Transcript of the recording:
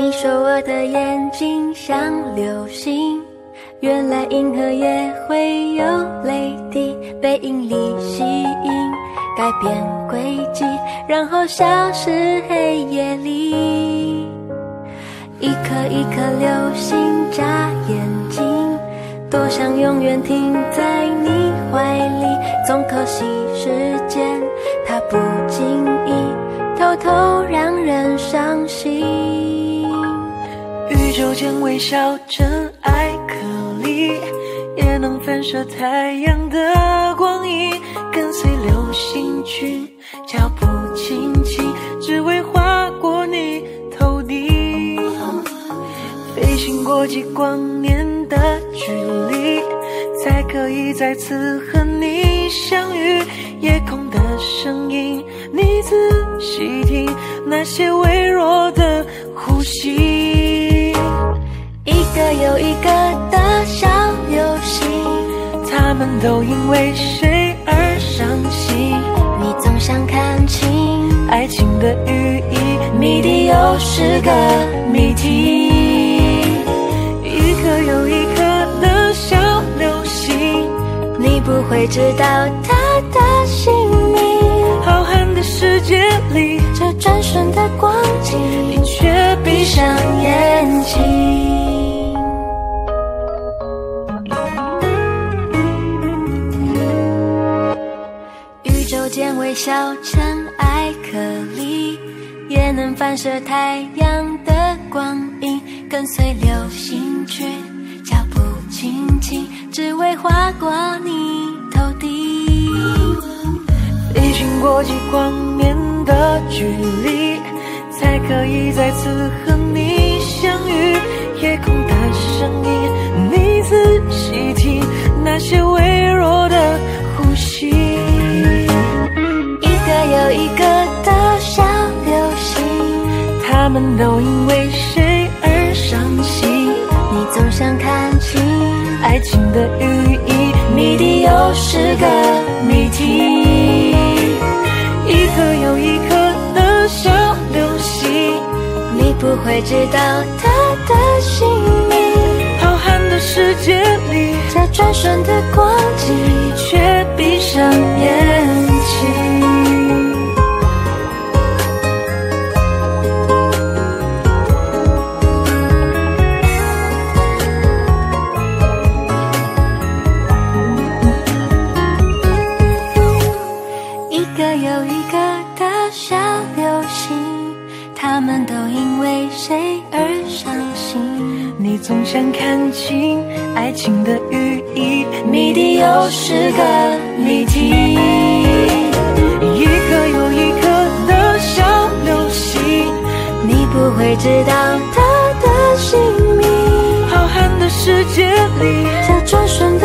你说我的眼睛像流星，原来银河也会有泪滴，被引力吸引，改变轨迹，然后消失黑夜里。一颗一颗流星眨眼睛，多想永远停在你怀里，总可惜时间宇宙间微笑尘埃颗粒，也能反射太阳的光影，跟随流星群脚步轻轻，只为划过你头顶。飞行过几光年的距离，才可以再次和你相遇。夜空的声音，你仔细听，那些微弱的呼吸。一个又一个的小流星，他们都因为谁而伤心？你总想看清爱情的寓意，谜底又是个谜题。一颗又一颗的小流星，你不会知道它的姓名。浩瀚的世界里，这转瞬的光景，你却闭上微小尘埃颗粒，也能反射太阳的光影，跟随流星去脚步轻轻，只为划过你头顶。飞行过几光年的距离，才可以再次和你相遇。夜空的声音，你仔细听，那些微们都因为谁而伤心？你总想看清爱情的寓意，谜底又是个谜题。一颗又一颗的小流星，你不会知道它的姓名。浩瀚的世界里，这转瞬的光景，却闭上眼他们都因为谁而伤心？你总想看清爱情的寓意，谜底又是个谜题。一颗又一颗的小流星，你不会知道它的姓名。浩瀚的世界里，假装瞬